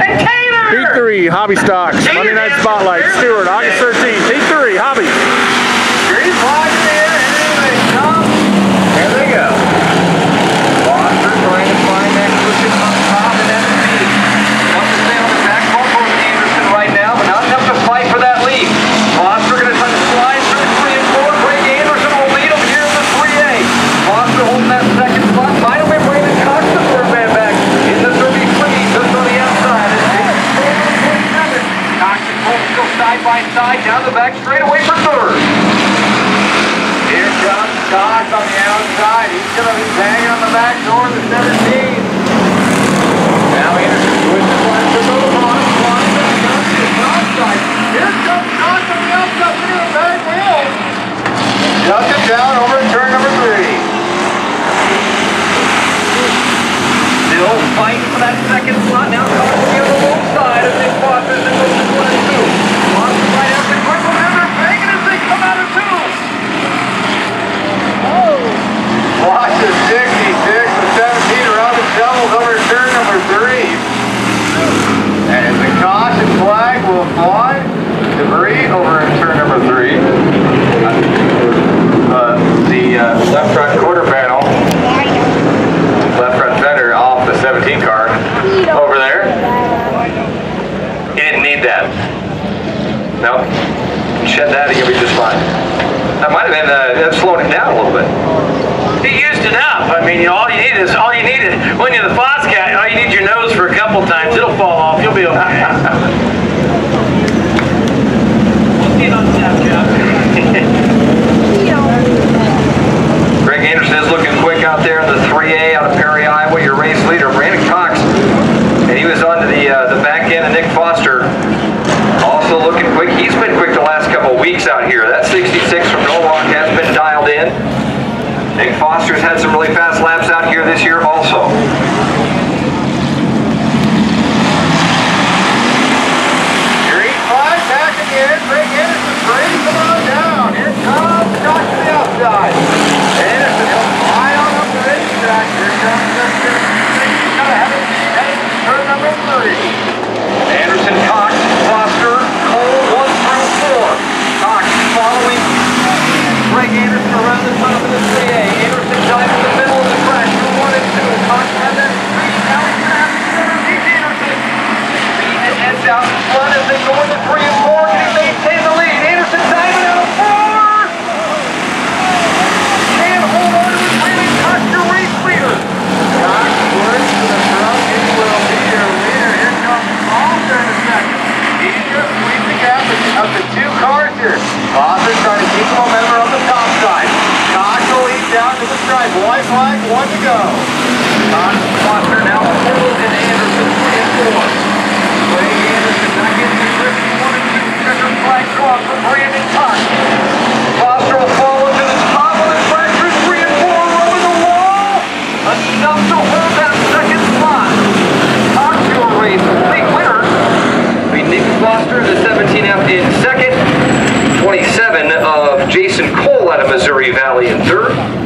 and Tater. Heat 3, Hobby Stocks, Monday Night Spotlight, Stuart, August 13th. Heat 3, Hobby. Green flag in the air, and anyway, come. There they go. Foster trying to find that cushion on top and that's speed. Wants to stay on the back bumper with Anderson right now, but not enough to fight for that lead. Foster going to try to slide through three and four. Greg Anderson will lead him here in the 3A. Foster holding that second spot. Finally, Brandon Cox, the third man back in the 33, just on the outside. Cox and Cole still side by back straightaway for third. Here comes Cox on the outside. He's going to be banging on the back door of the 17. Now Anderson to the up to the outside. Here comes Cox on the outside. Look at the back wheel. Ducks it down over turn number three. Still fighting for that second slot. Now Cox will be on the low side of Nick Foster's in motion one and two. Foster right after quick one. They're banging as they come out of two. Watch the 66 with 17 around the doubles over to turn number three. And the caution flag will fly. Debris over in turn number three. Uh, the uh, left front quarter panel, left front fender off the 17 car over there. He didn't need that. No. Shed that and you'll be just fine. That might have been, uh, that slowed down a little bit. He used up. I mean, you know, all you need is, all you need is, when you're the Foxcat, all you need your nose for a couple times. It'll fall off. You'll be okay. we'll see it on Snapchat. Greg Anderson is looking quick out there in the 3A out of Perry, Iowa. Your race leader, Brandon Cox. And he was on to the, uh, the back end of Nick Foster. Also looking quick. He's been quick the last couple of weeks out here. That 66 from Norwalk has been dialed in. Nick Foster's had some really fast laps out here also. Green flag back again. Greg Anderson brings them on down. Here comes Josh to the outside. Anderson he'll fly on up the racetrack. Here comes the 66. He's going to have it headed to turn number three. Anderson, Cox, Foster, Cole, one through four. Cox following Greg Anderson around the top of the 3A. Anderson dives in the middle of the crash for one and two. Cox had that speed. Now he's going to have to center Pete Anderson. Speed and heads out in front as they go into four. He the lead? Anderson diving out of four. Can race leader. The front. Will be your leader. Here comes Foster in second. He's the gap two cars here. Foster trying to keep on the top side. Lead down to the stripe. Flag, one to go. Missouri Valley in third.